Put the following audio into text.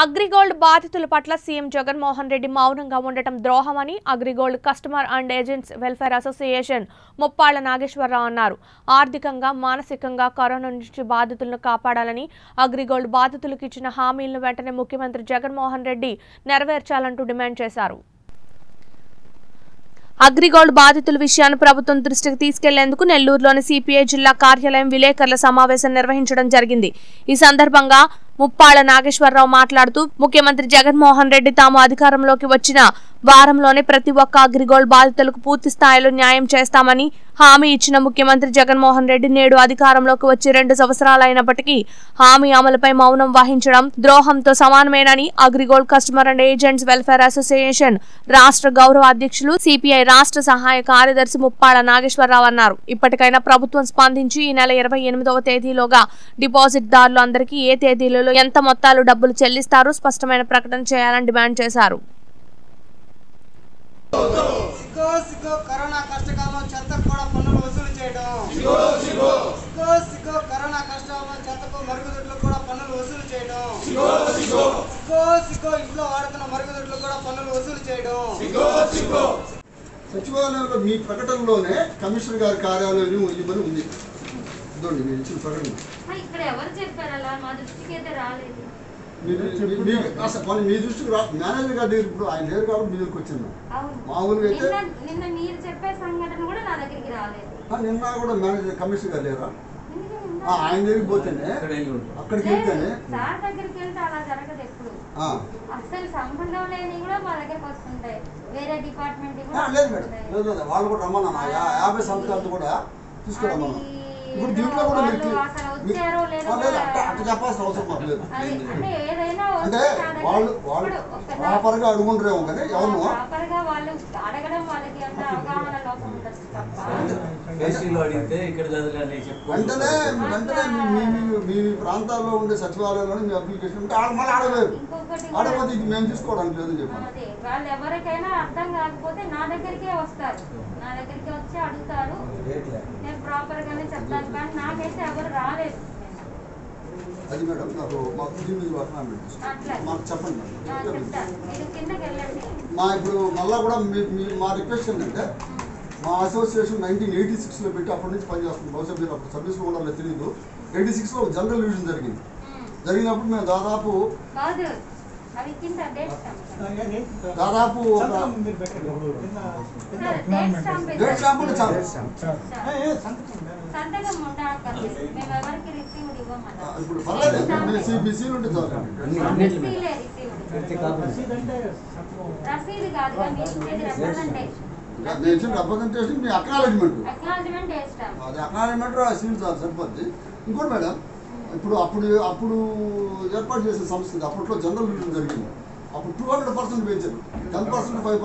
అగ్రిగోల్డ్ బాధితుల పట్ల సీఎం జగన్మోహన్ రెడ్డి మౌనంగా ఉండటం ద్రోహమని AgriGold customer and agents welfare association Muppalla Nageswara Rao అన్నారు. ఆర్థికంగా మానసికంగా కరోనా నుంచి బాధితులను కాపాడాలని అగ్రిగోల్డ్ బాధితులకు ఇచ్చిన హామీలను వెంటనే ముఖ్యమంత్రి జగన్మోహన్ రెడ్డి నెరవేర్చాలంటూ డిమాండ్ చేశారు. అగ్రిగోల్డ్ బాధితుల విషయాన్ని ప్రభుత్వం దృష్టికి తీసుకెళ్ళేందుకు నెల్లూరులోని సిపిఐ జిల్లా కార్యాలయం విలేకరుల సమావేశం నిర్వహించడం జరిగింది. ఈ సందర్భంగా ముప్పాళ్ళ నాగేశ్వరరావు మాట్లాడుతూ ముఖ్యమంత్రి జగన్మోహన్ రెడ్డి తాము అధికారంలోకి వచ్చిన వారంలోనే ప్రతి ఒక్క అగ్రిగోల్డ్ బాధితులకు పూర్తి స్థాయిలో న్యాయం చేస్తామని హామీ ఇచ్చిన ముఖ్యమంత్రి జగన్మోహన్ రెడ్డి నేడు అధికారంలోకి వచ్చి రెండు సంవత్సరాలైనప్పటికీ హామీ అమలుపై మౌనం వహించడం ద్రోహంతో సమానమేనని AgriGold customer and agents welfare association రాష్ట్ర గౌరవ అధ్యక్షులు సిపిఐ రాష్ట్ర సహాయ కార్యదర్శి ముప్పాళ్ళ నాగేశ్వరరావు అన్నారు. ఇప్పటికైనా ప్రభుత్వం స్పందించి ఈ నెల ఇరవై ఎనిమిదవ తేదీలోగా డిపాజిట్ దారులు అందరికీ ఏ తేదీలలో ఎంత మొత్తాలు డబ్బులు చెల్లిస్తారో? స్పష్టమైన ప్రకటన చేయాలని డిమాండ్ చేశారు. సిగ్గో సిగ్గో కరోనా కష్టకాలం చెత్తకు కూడా పన్నులు వసూలు చేయడం. సిగ్గో సిగ్గో. కరోనా కష్టకాలం చెత్తకు మరుగుదొడ్లకు కూడా పన్నులు వసూలు చేయడం. సిగ్గో సిగ్గో. ఇంట్లో వాడుతున్న మరుగుదొడ్లకు కూడా పన్నులు వసూలు చేయడం. సచివాలయంలో మీ ప్రకటనలోనే కమిషనర్ గారి కార్యాలయం ఇవ్వమని ఉంది. ఇదండి మీరు ఇచ్చిన ప్రకటన ఇక్కడ ఎవరు చెప్పారు అలా? మా దృష్టికి అయితే రాలేదు. అసలు పోనీ మీ దృష్టికి రా మేనేజర్ గారి దగ్గర ఇప్పుడు ఆయన లేరు కాబట్టి మీ దగ్గరికి వచ్చింది అవును. మామూలుగా అయితే నిన్న మీరు చెప్పే సంఘటన కూడా నా దగ్గరికి రాలేదు. నిన్న కూడా మేనేజర్ కమిషనర్ గారు లేరా? ఆయన దగ్గరికి పోతేనే అక్కడికి వెళ్తేనే సార్ దగ్గరికి వెళ్తే అలా జరగదు ఎప్పుడు. ఆ. అసలు సంబంధం లేని కూడా మా దగ్గరకు వస్తుంటాయి. వేరే డిపార్ట్మెంట్ ఆ, లేదు మేడం. లేదు లేదు వాళ్ళు కూడా రమ్మన్నా యాభై సంవత్సరాలతో కూడా తీసుకురమ్మన్నా ఇప్పుడు దీంట్లో కూడా వచ్చారో లేదో అంటే ఏదైనా అంటే వాళ్ళు వాళ్ళు ప్రాపర్గా అడుగుంటారేమో కానీ ఎవరు ప్రాపర్గా వాళ్ళు అడగడం వాళ్ళకి అంత అవగాహన లోపం ఉంటుంది వెంటనే వెంటనే మీ మీ- మీ మీ ప్రాంతాల్లో ఉండే సచివాలయంలో మీ అప్లికేషన్ ఉంటే ఆడ మళ్ళీ ఆడలేదు ఆడపోతే ఇది మేము తీసుకోవడానికి లేదని చెప్పాను అదే వాళ్ళు ఎవరికైనా అర్థం కాకపోతే నా దగ్గరికే వస్తారు. నా దగ్గరికి వచ్చి అడుగుతారు. నేను ప్రాపర్ గానే చెప్తాను కానీ నాకైతే ఎవరు రాలేదు. అది మేడం నాకు మాకు దీని మీద మాకు చెప్పండి మేడం. మా ఇప్పుడు మళ్ళా కూడా మీ మీ- మా రిక్వెస్ట్ ఏంటంటే మా అసోసియేషన్ నైన్టీన్ ఎయిటీ సిక్స్లో పెట్టి అప్పటి నుంచి పనిచేస్తుంది. బహుశా మీరు అప్పుడు సర్వీస్లో ఉండాలో తెలియదు ఎయిటీ సిక్స్లో జనరల్ డివిజన్ జరిగింది. జరిగినప్పుడు మేము దాదాపు దాదాపు డేట్ స్టాంప్ చాలు. సంతకం ఉండక్కర్లేదు మేము ఎవరికి రిసీవ్డ్ ఆ, ఇవ్వమన్నా ఇప్పుడు పర్లేదు. మీ రసీదు మీరు ఇచ్చేది రిప్రజెంటేషన్ రిప్రజెంటేషన్ అక్నాలజ్మెంట్ అక్నాలజ్మెంట్ అది అక్నాలజ్మెంట్ చాలు సరిపోద్ది. ఇంకోటి మేడం ఇప్పుడు అప్పుడు అప్పుడు ఏర్పాటు చేసిన సంస్థ. అప్పట్లో జనరల్ మీటింగ్ జరిగింది. అప్పుడు టూ హండ్రెడ్ పర్సెంట్ పెంచారు టెన్ పర్సెంట్ ఫైవ్